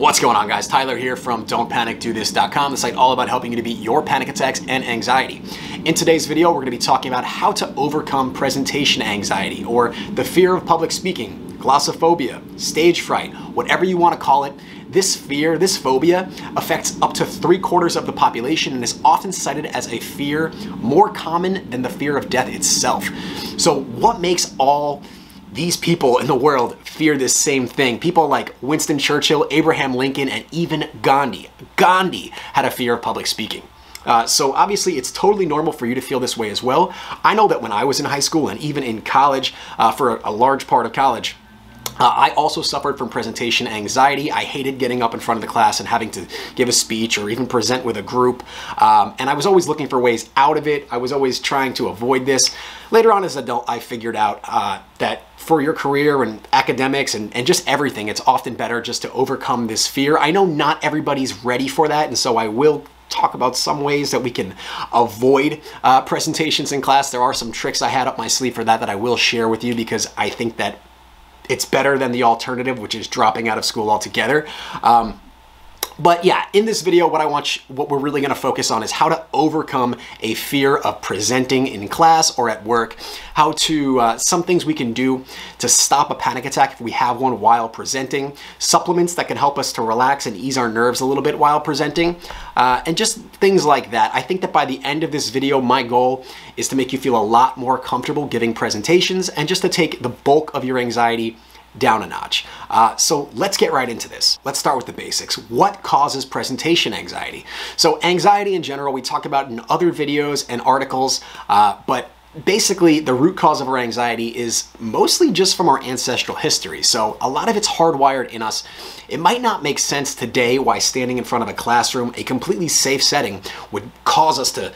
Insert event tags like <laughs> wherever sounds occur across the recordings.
What's going on guys? Tyler here from don'tpanicdothis.com, the site all about helping you to beat your panic attacks and anxiety. In today's video, we're gonna be talking about how to overcome presentation anxiety or the fear of public speaking, glossophobia, stage fright, whatever you wanna call it. This fear, this phobia, affects up to three quarters of the population and is often cited as a fear more common than the fear of death itself. So what makes all these people in the world fear this same thing. People like Winston Churchill, Abraham Lincoln, and even Gandhi. Gandhi had a fear of public speaking. Uh, so obviously it's totally normal for you to feel this way as well. I know that when I was in high school and even in college, uh, for a, a large part of college, uh, I also suffered from presentation anxiety. I hated getting up in front of the class and having to give a speech or even present with a group. Um, and I was always looking for ways out of it. I was always trying to avoid this. Later on as an adult, I figured out uh, that for your career and academics and, and just everything, it's often better just to overcome this fear. I know not everybody's ready for that, and so I will talk about some ways that we can avoid uh, presentations in class. There are some tricks I had up my sleeve for that that I will share with you because I think that it's better than the alternative, which is dropping out of school altogether. Um, but yeah, in this video, what I want, what we're really gonna focus on is how to overcome a fear of presenting in class or at work, how to, uh, some things we can do to stop a panic attack if we have one while presenting, supplements that can help us to relax and ease our nerves a little bit while presenting, uh, and just things like that. I think that by the end of this video, my goal is to make you feel a lot more comfortable giving presentations and just to take the bulk of your anxiety down a notch. Uh, so let's get right into this. Let's start with the basics. What causes presentation anxiety? So anxiety in general, we talk about in other videos and articles, uh, but basically the root cause of our anxiety is mostly just from our ancestral history. So a lot of it's hardwired in us. It might not make sense today why standing in front of a classroom, a completely safe setting, would cause us to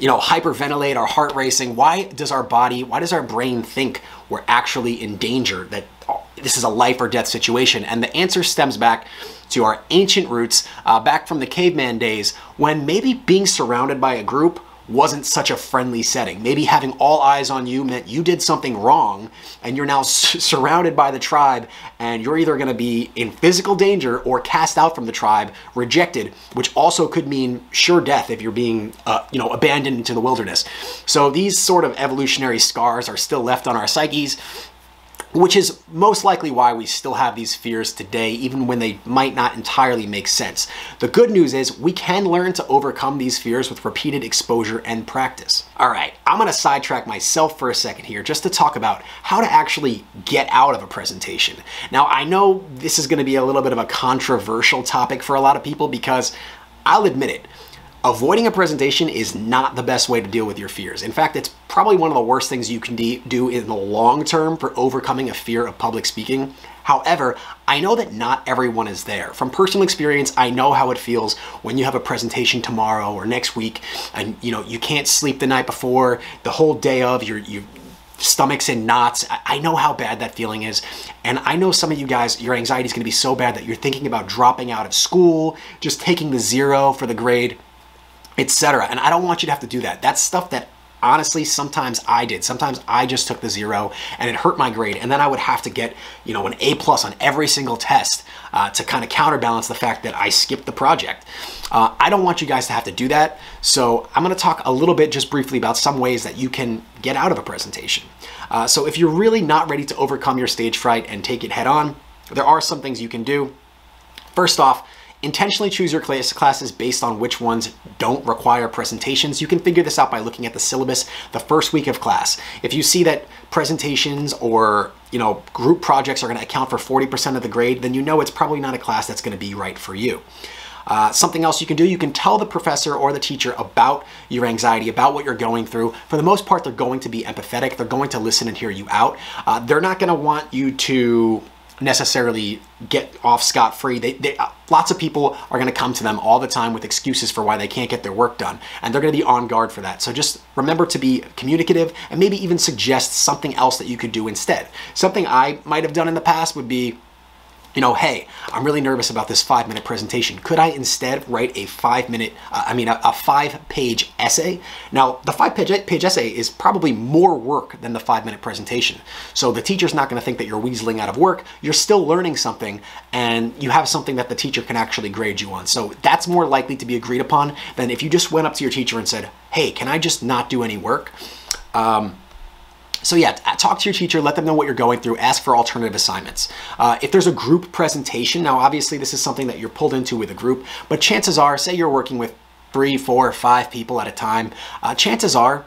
you know, hyperventilate, our heart racing. Why does our body, why does our brain think we're actually in danger, that this is a life or death situation? And the answer stems back to our ancient roots, uh, back from the caveman days, when maybe being surrounded by a group wasn't such a friendly setting. Maybe having all eyes on you meant you did something wrong and you're now <laughs> surrounded by the tribe and you're either going to be in physical danger or cast out from the tribe, rejected, which also could mean sure death if you're being, uh, you know, abandoned into the wilderness. So these sort of evolutionary scars are still left on our psyches which is most likely why we still have these fears today, even when they might not entirely make sense. The good news is we can learn to overcome these fears with repeated exposure and practice. All right, I'm gonna sidetrack myself for a second here just to talk about how to actually get out of a presentation. Now, I know this is gonna be a little bit of a controversial topic for a lot of people because I'll admit it, Avoiding a presentation is not the best way to deal with your fears. In fact, it's probably one of the worst things you can do in the long term for overcoming a fear of public speaking. However, I know that not everyone is there. From personal experience, I know how it feels when you have a presentation tomorrow or next week and you know you can't sleep the night before, the whole day of, you're, you stomachs in knots. I know how bad that feeling is. And I know some of you guys, your anxiety is going to be so bad that you're thinking about dropping out of school, just taking the zero for the grade etc. And I don't want you to have to do that. That's stuff that honestly sometimes I did. Sometimes I just took the zero and it hurt my grade and then I would have to get, you know, an A plus on every single test uh, to kind of counterbalance the fact that I skipped the project. Uh, I don't want you guys to have to do that. So I'm gonna talk a little bit just briefly about some ways that you can get out of a presentation. Uh, so if you're really not ready to overcome your stage fright and take it head on, there are some things you can do. First off, Intentionally choose your class classes based on which ones don't require presentations. You can figure this out by looking at the syllabus the first week of class. If you see that presentations or you know group projects are going to account for 40% of the grade, then you know it's probably not a class that's going to be right for you. Uh, something else you can do, you can tell the professor or the teacher about your anxiety, about what you're going through. For the most part, they're going to be empathetic. They're going to listen and hear you out. Uh, they're not going to want you to necessarily get off scot-free. They, they, uh, lots of people are going to come to them all the time with excuses for why they can't get their work done, and they're going to be on guard for that. So just remember to be communicative and maybe even suggest something else that you could do instead. Something I might have done in the past would be you know, hey, I'm really nervous about this five minute presentation. Could I instead write a five minute, uh, I mean, a, a, five page essay? Now, the five page, page essay is probably more work than the five minute presentation. So the teacher's not gonna think that you're weaseling out of work. You're still learning something and you have something that the teacher can actually grade you on. So that's more likely to be agreed upon than if you just went up to your teacher and said, hey, can I just not do any work? Um, so yeah, talk to your teacher, let them know what you're going through, ask for alternative assignments. Uh, if there's a group presentation, now obviously this is something that you're pulled into with a group, but chances are, say you're working with three, four, five people at a time, uh, chances are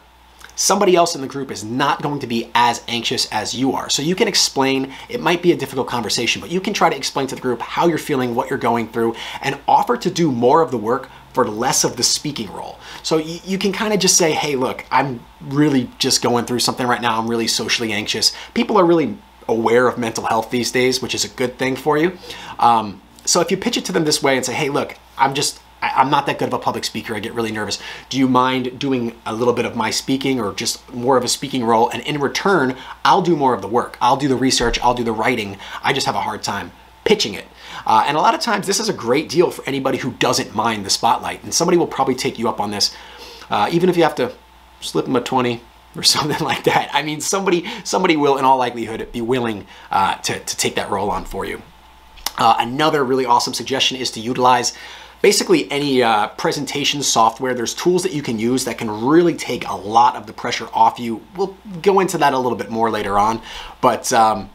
somebody else in the group is not going to be as anxious as you are. So you can explain, it might be a difficult conversation, but you can try to explain to the group how you're feeling, what you're going through, and offer to do more of the work for less of the speaking role. So you, you can kind of just say, hey, look, I'm really just going through something right now. I'm really socially anxious. People are really aware of mental health these days, which is a good thing for you. Um, so if you pitch it to them this way and say, hey, look, I'm just, I'm not that good of a public speaker. I get really nervous. Do you mind doing a little bit of my speaking or just more of a speaking role? And in return, I'll do more of the work. I'll do the research. I'll do the writing. I just have a hard time pitching it. Uh, and a lot of times this is a great deal for anybody who doesn't mind the spotlight. And somebody will probably take you up on this, uh, even if you have to slip them a 20 or <laughs> something like that. I mean, somebody, somebody will in all likelihood be willing uh, to, to take that role on for you. Uh, another really awesome suggestion is to utilize basically any uh, presentation software. There's tools that you can use that can really take a lot of the pressure off you. We'll go into that a little bit more later on, but um,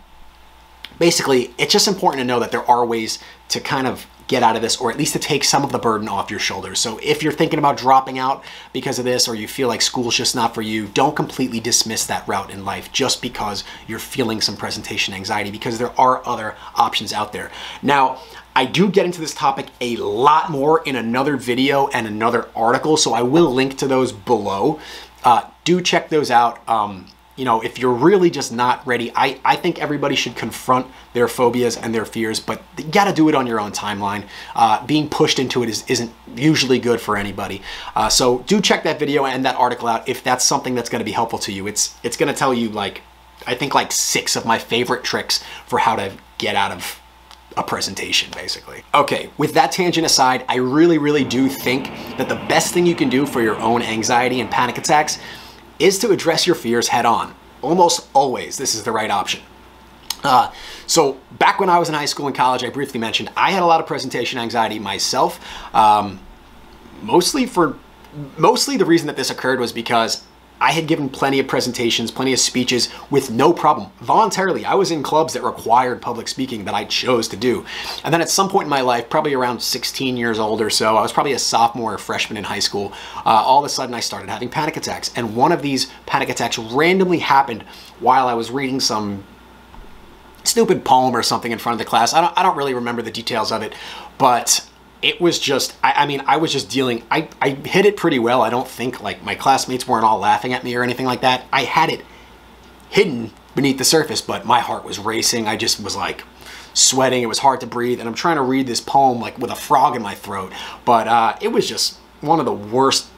basically, it's just important to know that there are ways to kind of get out of this or at least to take some of the burden off your shoulders. So if you're thinking about dropping out because of this or you feel like school's just not for you, don't completely dismiss that route in life just because you're feeling some presentation anxiety because there are other options out there. Now, I do get into this topic a lot more in another video and another article, so I will link to those below. Uh, do check those out. Um, you know, if you're really just not ready, I, I think everybody should confront their phobias and their fears, but you gotta do it on your own timeline. Uh, being pushed into it is, isn't usually good for anybody. Uh, so do check that video and that article out if that's something that's gonna be helpful to you. It's, it's gonna tell you like, I think like six of my favorite tricks for how to get out of a presentation basically. Okay, with that tangent aside, I really, really do think that the best thing you can do for your own anxiety and panic attacks is to address your fears head on. Almost always, this is the right option. Uh, so back when I was in high school and college, I briefly mentioned I had a lot of presentation anxiety myself. Um, mostly for, mostly the reason that this occurred was because I had given plenty of presentations, plenty of speeches with no problem. Voluntarily, I was in clubs that required public speaking that I chose to do. And then at some point in my life, probably around 16 years old or so, I was probably a sophomore or freshman in high school, uh, all of a sudden I started having panic attacks. And one of these panic attacks randomly happened while I was reading some stupid poem or something in front of the class. I don't, I don't really remember the details of it, but it was just, I, I, mean, I was just dealing, I, I hit it pretty well. I don't think like my classmates weren't all laughing at me or anything like that. I had it hidden beneath the surface, but my heart was racing. I just was like sweating. It was hard to breathe. And I'm trying to read this poem like with a frog in my throat. But uh, it was just one of the worst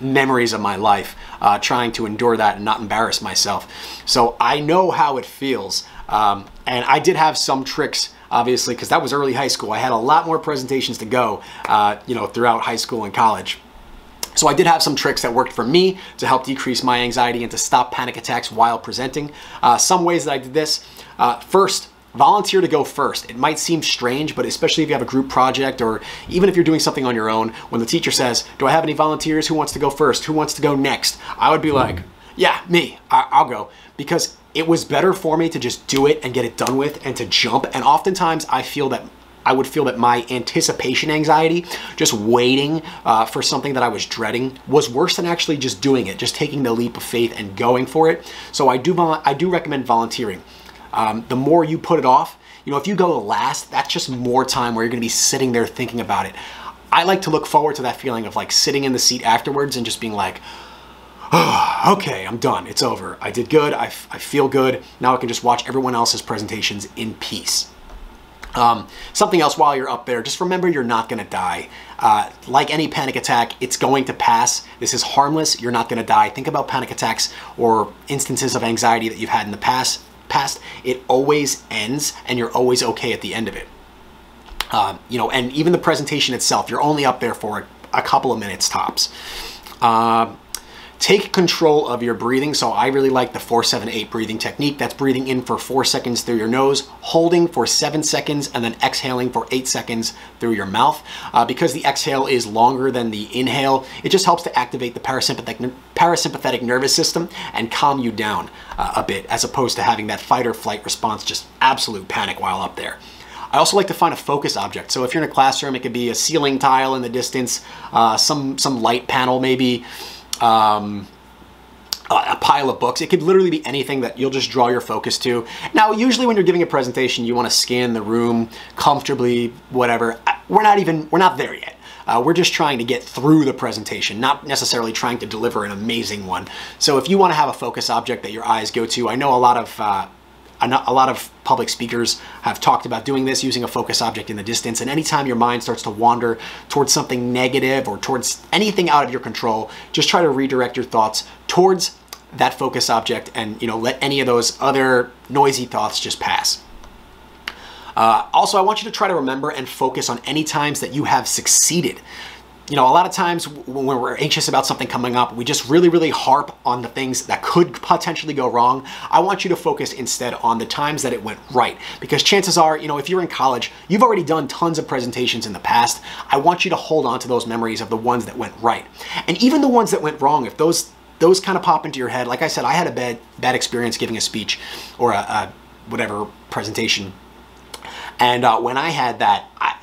memories of my life uh, trying to endure that and not embarrass myself. So I know how it feels. Um, and I did have some tricks obviously, because that was early high school. I had a lot more presentations to go, uh, you know, throughout high school and college. So I did have some tricks that worked for me to help decrease my anxiety and to stop panic attacks while presenting. Uh, some ways that I did this. Uh, first, volunteer to go first. It might seem strange, but especially if you have a group project or even if you're doing something on your own, when the teacher says, do I have any volunteers? Who wants to go first? Who wants to go next? I would be like, yeah, me, I- will go. Because it was better for me to just do it and get it done with and to jump. And oftentimes I feel that I would feel that my anticipation anxiety, just waiting uh, for something that I was dreading, was worse than actually just doing it, just taking the leap of faith and going for it. So I do, I do recommend volunteering. Um, the more you put it off, you know, if you go last, that's just more time where you're gonna be sitting there thinking about it. I like to look forward to that feeling of like sitting in the seat afterwards and just being like, <sighs> okay, I'm done. It's over. I did good. I, I feel good. Now I can just watch everyone else's presentations in peace. Um, something else while you're up there, just remember you're not going to die. Uh, like any panic attack, it's going to pass. This is harmless. You're not going to die. Think about panic attacks or instances of anxiety that you've had in the past. Past, it always ends and you're always okay at the end of it. Uh, you know, and even the presentation itself, you're only up there for a, a couple of minutes tops. Uh, take control of your breathing. So I really like the 478 breathing technique. That's breathing in for four seconds through your nose, holding for seven seconds, and then exhaling for eight seconds through your mouth. Uh, because the exhale is longer than the inhale, it just helps to activate the parasympathetic, parasympathetic nervous system and calm you down uh, a bit, as opposed to having that fight or flight response, just absolute panic while up there. I also like to find a focus object. So if you're in a classroom, it could be a ceiling tile in the distance, uh, some, some light panel maybe, um, a pile of books. It could literally be anything that you'll just draw your focus to. Now, usually when you're giving a presentation, you want to scan the room comfortably, whatever. We're not even, we're not there yet. Uh, we're just trying to get through the presentation, not necessarily trying to deliver an amazing one. So if you want to have a focus object that your eyes go to, I know a lot of uh, a lot of public speakers have talked about doing this using a focus object in the distance. And anytime your mind starts to wander towards something negative or towards anything out of your control, just try to redirect your thoughts towards that focus object and you know let any of those other noisy thoughts just pass. Uh, also, I want you to try to remember and focus on any times that you have succeeded you know, a lot of times when we're anxious about something coming up, we just really, really harp on the things that could potentially go wrong. I want you to focus instead on the times that it went right. Because chances are, you know, if you're in college, you've already done tons of presentations in the past. I want you to hold on to those memories of the ones that went right. And even the ones that went wrong, if those those kind of pop into your head, like I said, I had a bad bad experience giving a speech or a, a whatever presentation. And uh, when I had that, I,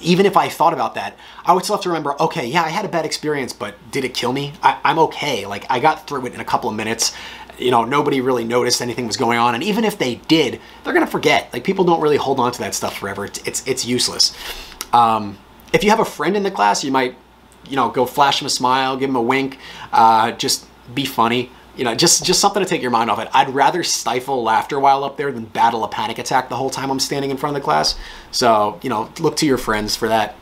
even if I thought about that, I would still have to remember, okay, yeah, I had a bad experience, but did it kill me? I, am okay. Like I got through it in a couple of minutes. You know, nobody really noticed anything was going on. And even if they did, they're going to forget. Like people don't really hold on to that stuff forever. It's, it's, it's useless. Um, if you have a friend in the class, you might, you know, go flash them a smile, give them a wink, uh, just be funny you know, just just something to take your mind off it. I'd rather stifle laughter while up there than battle a panic attack the whole time I'm standing in front of the class. So, you know, look to your friends for that.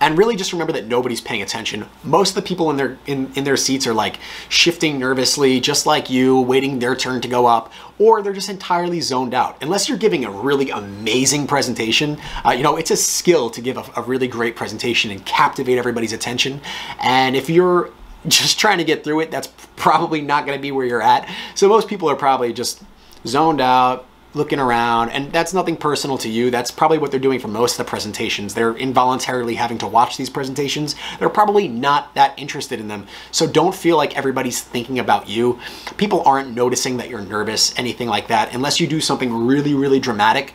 And really just remember that nobody's paying attention. Most of the people in their in, in their seats are like shifting nervously, just like you, waiting their turn to go up, or they're just entirely zoned out. Unless you're giving a really amazing presentation, uh, you know, it's a skill to give a, a really great presentation and captivate everybody's attention. And if you're just trying to get through it, that's probably not going to be where you're at. So most people are probably just zoned out, looking around, and that's nothing personal to you. That's probably what they're doing for most of the presentations. They're involuntarily having to watch these presentations. They're probably not that interested in them. So don't feel like everybody's thinking about you. People aren't noticing that you're nervous, anything like that. Unless you do something really, really dramatic,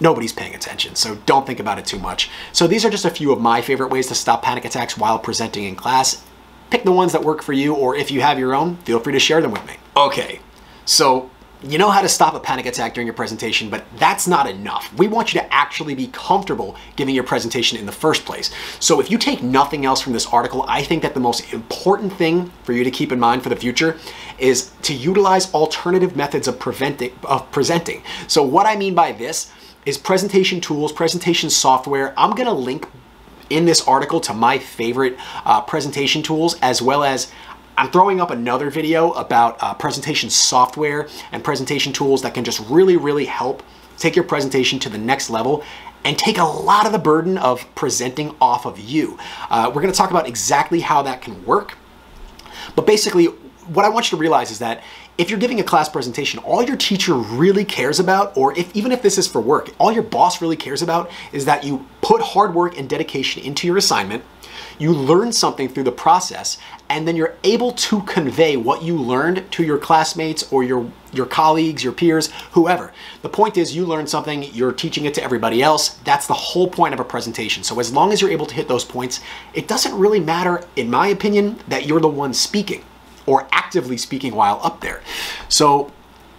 nobody's paying attention, so don't think about it too much. So these are just a few of my favorite ways to stop panic attacks while presenting in class. Pick the ones that work for you, or if you have your own, feel free to share them with me. Okay, so you know how to stop a panic attack during your presentation, but that's not enough. We want you to actually be comfortable giving your presentation in the first place. So if you take nothing else from this article, I think that the most important thing for you to keep in mind for the future is to utilize alternative methods of preventing of presenting. So what I mean by this is presentation tools, presentation software. I'm gonna link in this article to my favorite uh, presentation tools, as well as I'm throwing up another video about uh, presentation software and presentation tools that can just really, really help take your presentation to the next level and take a lot of the burden of presenting off of you. Uh, we're gonna talk about exactly how that can work. But basically, what I want you to realize is that if you're giving a class presentation, all your teacher really cares about, or if even if this is for work, all your boss really cares about is that you put hard work and dedication into your assignment, you learn something through the process, and then you're able to convey what you learned to your classmates or your, your colleagues, your peers, whoever. The point is you learn something, you're teaching it to everybody else. That's the whole point of a presentation. So as long as you're able to hit those points, it doesn't really matter, in my opinion, that you're the one speaking or actively speaking while up there. So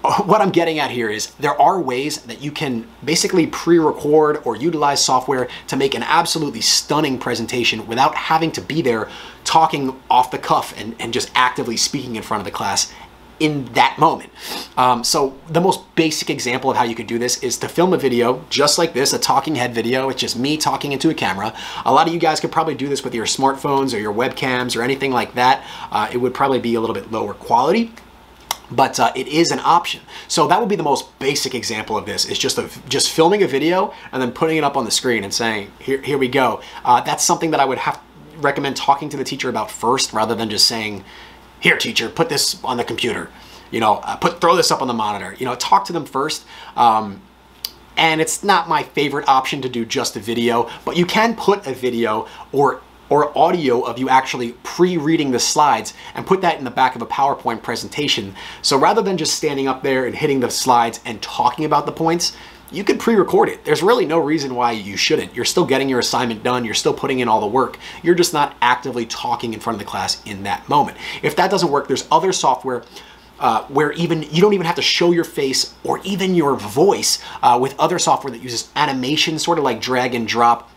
uh, what I'm getting at here is there are ways that you can basically pre-record or utilize software to make an absolutely stunning presentation without having to be there talking off the cuff and, and just actively speaking in front of the class in that moment. Um, so the most basic example of how you could do this is to film a video just like this, a talking head video. It's just me talking into a camera. A lot of you guys could probably do this with your smartphones or your webcams or anything like that. Uh, it would probably be a little bit lower quality. but uh, it is an option. So that would be the most basic example of this is just a, just filming a video and then putting it up on the screen and saying, here, here we go. Uh, that's something that I would have recommend talking to the teacher about first rather than just saying, here teacher, put this on the computer. You know, uh, put throw this up on the monitor. You know, talk to them first. Um, and it's not my favorite option to do just a video, but you can put a video or or audio of you actually pre-reading the slides and put that in the back of a PowerPoint presentation. So rather than just standing up there and hitting the slides and talking about the points, you could pre-record it. There's really no reason why you shouldn't. You're still getting your assignment done. You're still putting in all the work. You're just not actively talking in front of the class in that moment. If that doesn't work, there's other software uh, where even you don't even have to show your face or even your voice uh, with other software that uses animation, sort of like drag and drop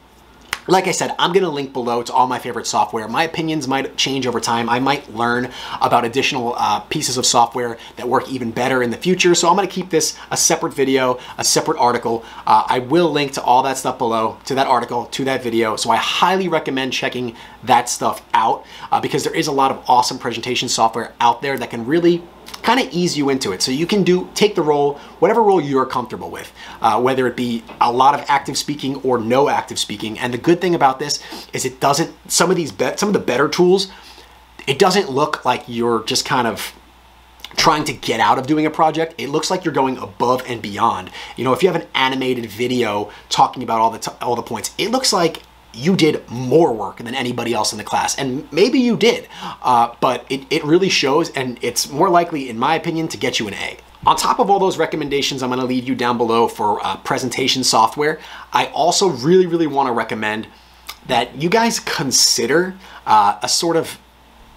like I said, I'm going to link below to all my favorite software. My opinions might change over time. I might learn about additional uh, pieces of software that work even better in the future. So I'm going to keep this a separate video, a separate article. Uh, I will link to all that stuff below, to that article, to that video. So I highly recommend checking that stuff out uh, because there is a lot of awesome presentation software out there that can really kind of ease you into it. So you can do take the role, whatever role you're comfortable with, uh, whether it be a lot of active speaking or no active speaking. And the good thing about this is it doesn't. Some of these some of the better tools, it doesn't look like you're just kind of trying to get out of doing a project, it looks like you're going above and beyond. You know, if you have an animated video talking about all the all the points, it looks like you did more work than anybody else in the class. And maybe you did, uh, but it, it really shows and it's more likely, in my opinion, to get you an A. On top of all those recommendations I'm gonna leave you down below for uh, presentation software, I also really, really wanna recommend that you guys consider uh, a sort of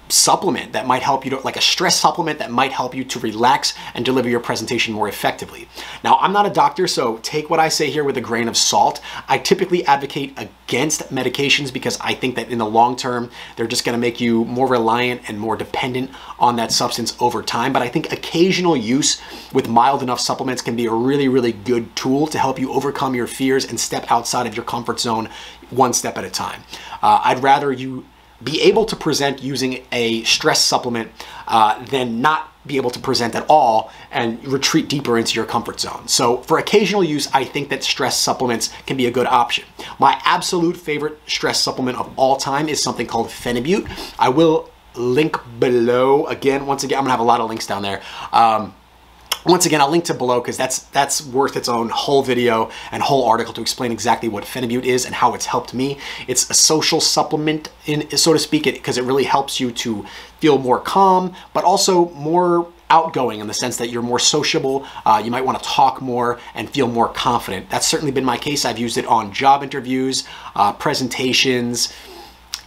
supplement that might help you to, like a stress supplement that might help you to relax and deliver your presentation more effectively. Now, I'm not a doctor, so take what I say here with a grain of salt. I typically advocate against medications because I think that in the long term, they're just gonna make you more reliant and more dependent on that substance over time. But I think occasional use with mild enough supplements can be a really, really good tool to help you overcome your fears and step outside of your comfort zone one step at a time. Uh, I'd rather you be able to present using a stress supplement uh, than not be able to present at all and retreat deeper into your comfort zone. So for occasional use, I think that stress supplements can be a good option. My absolute favorite stress supplement of all time is something called Phenibut. I will link below. Again, once again, I'm gonna have a lot of links down there. Um, once again, I'll link to below because that's that's worth its own whole video and whole article to explain exactly what Phenibut is and how it's helped me. It's a social supplement, in so to speak, because it, it really helps you to feel more calm, but also more outgoing in the sense that you're more sociable, uh, you might want to talk more and feel more confident. That's certainly been my case. I've used it on job interviews, uh, presentations,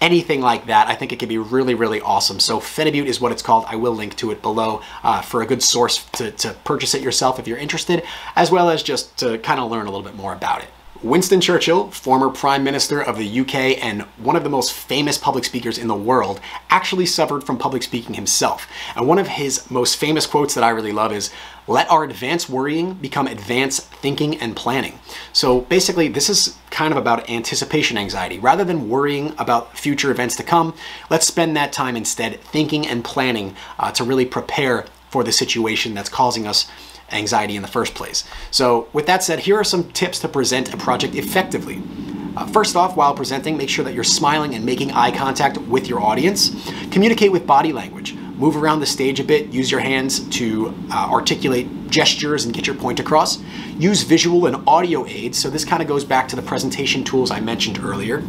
anything like that, I think it can be really, really awesome. So Phenibut is what it's called. I will link to it below uh, for a good source to, to purchase it yourself if you're interested, as well as just to kind of learn a little bit more about it. Winston Churchill, former Prime Minister of the UK and one of the most famous public speakers in the world, actually suffered from public speaking himself. And one of his most famous quotes that I really love is, let our advanced worrying become advanced thinking and planning. So basically, this is kind of about anticipation anxiety. Rather than worrying about future events to come, let's spend that time instead thinking and planning uh, to really prepare for the situation that's causing us anxiety in the first place. So with that said, here are some tips to present a project effectively. Uh, first off, while presenting, make sure that you're smiling and making eye contact with your audience. Communicate with body language. Move around the stage a bit. Use your hands to uh, articulate gestures and get your point across. Use visual and audio aids. So this kind of goes back to the presentation tools I mentioned earlier.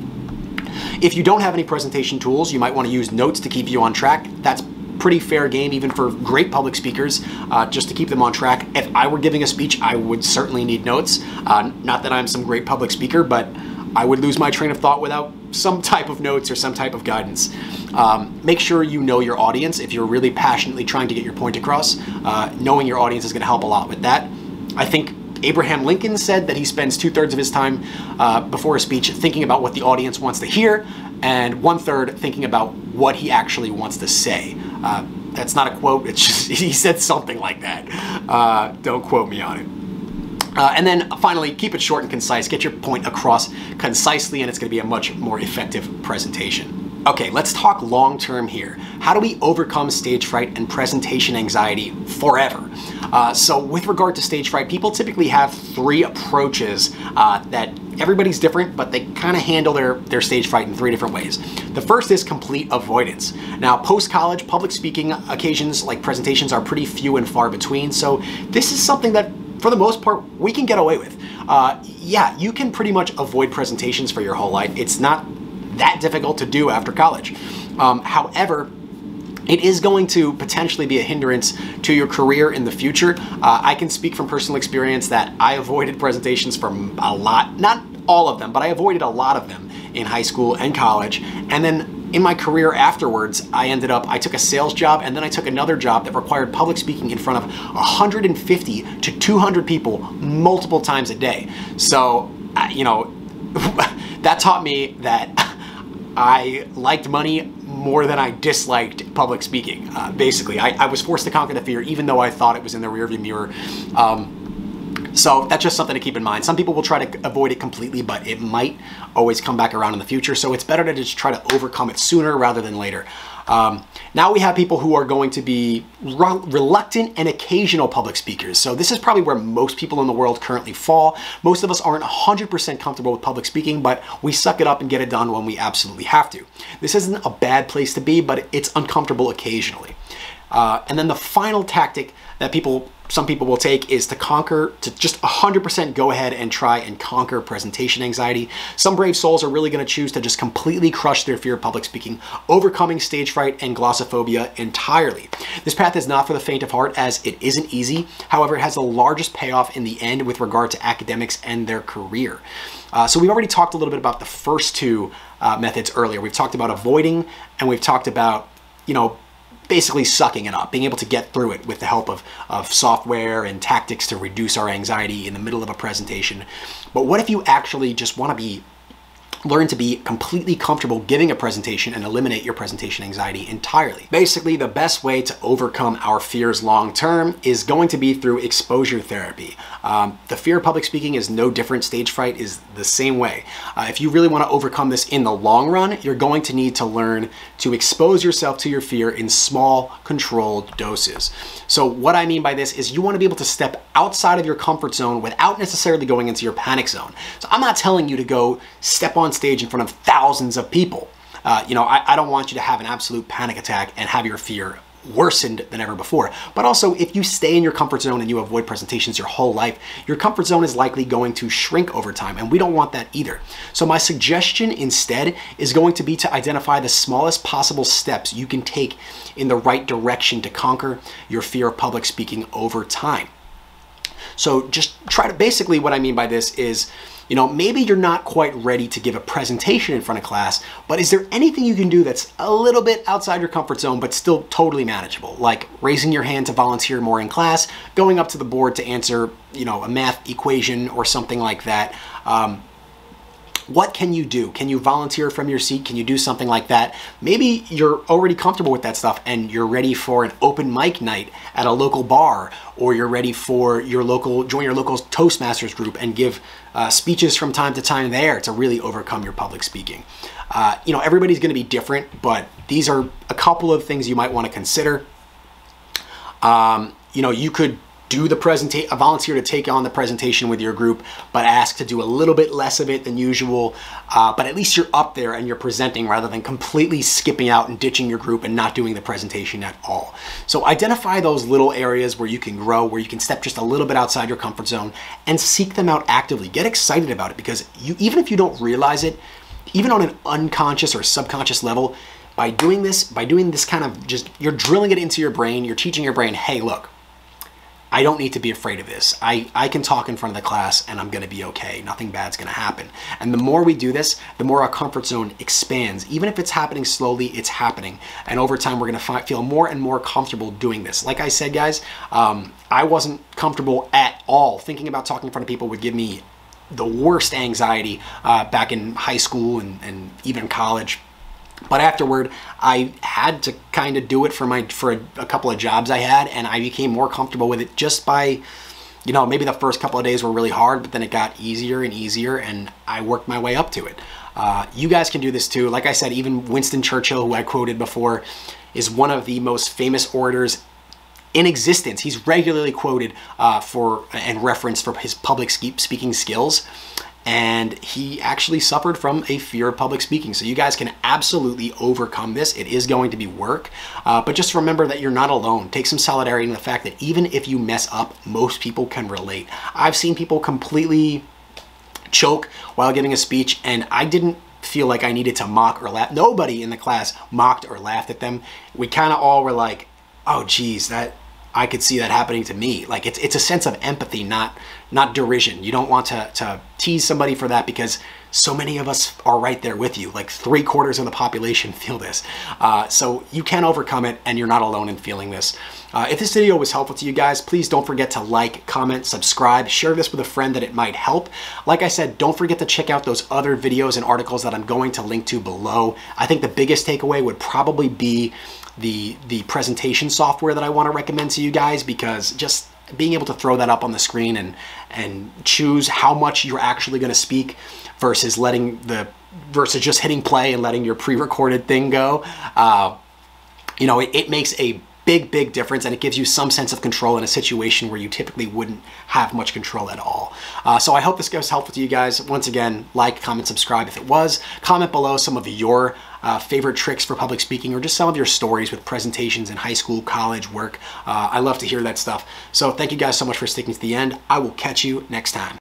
If you don't have any presentation tools, you might want to use notes to keep you on track. That's pretty fair game even for great public speakers uh, just to keep them on track. If I were giving a speech, I would certainly need notes. Uh, not that I'm some great public speaker, but I would lose my train of thought without some <laughs> type of notes or some type of guidance. Um, make sure you know your audience if you're really passionately trying to get your point across. Uh, knowing your audience is going to help a lot with that. I think Abraham Lincoln said that he spends two thirds of his time uh, before a speech thinking about what the audience wants to hear, and one third thinking about what he actually wants to say. Uh, that's not a quote, it's just, <laughs> he said something like that. Uh, don't quote me on it. Uh, and then finally, keep it short and concise. Get your point across concisely, and it's going to be a much more effective presentation. Okay, let's talk long term here. How do we overcome stage fright and presentation anxiety forever? Uh, so, with regard to stage fright, people typically have three approaches uh, that everybody's different, but they kind of handle their, their stage fright in three different ways. The first is complete avoidance. Now, post college, public speaking occasions like presentations are pretty few and far between, so this is something that for the most part, we can get away with. Uh, yeah, you can pretty much avoid presentations for your whole life. It's not that difficult to do after college. Um, however, it is going to potentially be a hindrance to your career in the future. Uh, I can speak from personal experience that I avoided presentations from a lot, not all of them, but I avoided a lot of them in high school and college. And then in my career afterwards, I ended up, I took a sales job and then I took another job that required public speaking in front of 150 to 200 people multiple times a day. So, you know, <laughs> that taught me that <laughs> I liked money more than I disliked public speaking. Uh, basically, I, I, was forced to conquer the fear, even though I thought it was in the rearview mirror. Um, so that's just something to keep in mind. Some people will try to avoid it completely, but it might always come back around in the future. So it's better to just try to overcome it sooner rather than later. Um, now we have people who are going to be re reluctant and occasional public speakers. So this is probably where most people in the world currently fall. Most of us aren't 100% comfortable with public speaking, but we suck it up and get it done when we absolutely have to. This isn't a bad place to be, but it's uncomfortable occasionally. Uh, and then the final tactic that people some people will take is to conquer, to just 100% go ahead and try and conquer presentation anxiety. Some brave souls are really going to choose to just completely crush their fear of public speaking, overcoming stage fright and glossophobia entirely. This path is not for the faint of heart as it isn't easy. However, it has the largest payoff in the end with regard to academics and their career. Uh, so we've already talked a little bit about the first two uh, methods earlier. We've talked about avoiding and we've talked about, you know, basically sucking it up, being able to get through it with the help of, of software and tactics to reduce our anxiety in the middle of a presentation. But what if you actually just want to be learn to be completely comfortable giving a presentation and eliminate your presentation anxiety entirely. Basically, the best way to overcome our fears long term is going to be through exposure therapy. Um, the fear of public speaking is no different. Stage fright is the same way. Uh, if you really want to overcome this in the long run, you're going to need to learn to expose yourself to your fear in small, controlled doses. So what I mean by this is you want to be able to step outside of your comfort zone without necessarily going into your panic zone. So I'm not telling you to go step on stage in front of thousands of people. Uh, you know, I, I don't want you to have an absolute panic attack and have your fear worsened than ever before. But also, if you stay in your comfort zone and you avoid presentations your whole life, your comfort zone is likely going to shrink over time, and we don't want that either. So my suggestion instead is going to be to identify the smallest possible steps you can take in the right direction to conquer your fear of public speaking over time. So just try to, basically what I mean by this is, you know, maybe you're not quite ready to give a presentation in front of class, but is there anything you can do that's a little bit outside your comfort zone, but still totally manageable? Like raising your hand to volunteer more in class, going up to the board to answer, you know, a math equation or something like that. Um, what can you do? Can you volunteer from your seat? Can you do something like that? Maybe you're already comfortable with that stuff and you're ready for an open mic night at a local bar, or you're ready for your local, join your local Toastmasters group and give uh, speeches from time to time there to really overcome your public speaking. Uh, you know, everybody's going to be different, but these are a couple of things you might want to consider. Um, you know, you could do the presentation, a volunteer to take on the presentation with your group, but ask to do a little bit less of it than usual. Uh, but at least you're up there and you're presenting rather than completely skipping out and ditching your group and not doing the presentation at all. So identify those little areas where you can grow, where you can step just a little bit outside your comfort zone and seek them out actively. Get excited about it because you, even if you don't realize it, even on an unconscious or subconscious level, by doing this, by doing this kind of just, you're drilling it into your brain, you're teaching your brain, hey, look, I don't need to be afraid of this. I, I can talk in front of the class and I'm to be okay. Nothing bad's to happen. And the more we do this, the more our comfort zone expands. Even if it's happening slowly, it's happening. And over time, we're going to feel more and more comfortable doing this. Like I said, guys, um, I wasn't comfortable at all. Thinking about talking in front of people would give me the worst anxiety uh, back in high school and, and even college. But afterward, I had to kind of do it for my for a, a, couple of jobs I had, and I became more comfortable with it just by, you know, maybe the first couple of days were really hard, but then it got easier and easier, and I worked my way up to it. Uh, you guys can do this too. Like I said, even Winston Churchill, who I quoted before, is one of the most famous orators in existence. He's regularly quoted uh, for and referenced for his public speaking skills. And he actually suffered from a fear of public speaking. So you guys can absolutely overcome this. It is going to be work, uh, but just remember that you're not alone. Take some solidarity in the fact that even if you mess up, most people can relate. I've seen people completely choke while giving a speech, and I didn't feel like I needed to mock or laugh. Nobody in the class mocked or laughed at them. We kind of all were like, oh geez, that I could see that happening to me. Like it's it's a sense of empathy, not not derision. You don't want to to tease somebody for that because so many of us are right there with you. Like three quarters of the population <laughs> feel this. Uh, so you can overcome it, and you're not alone in feeling this. Uh, if this video was helpful to you guys, please don't forget to like, comment, subscribe, share this with a friend that it might help. Like I said, don't forget to check out those other videos and articles that I'm going to link to below. I think the biggest takeaway would probably be the, the presentation software that I want to recommend to you guys because just being able to throw that up on the screen and, and choose how much you're actually going to speak versus letting the versus just hitting play and letting your pre-recorded thing go. Uh, you know, it, it makes a big, big difference and it gives you some sense of control in a situation where you typically wouldn't have much control at all. Uh, so I hope this was helpful to you guys. Once again, like, comment, subscribe if it was. Comment below some of your uh, favorite tricks for public speaking or just some of your stories with presentations in high school, college, work. Uh, I love to hear that stuff. So thank you guys so much for sticking to the end. I will catch you next time.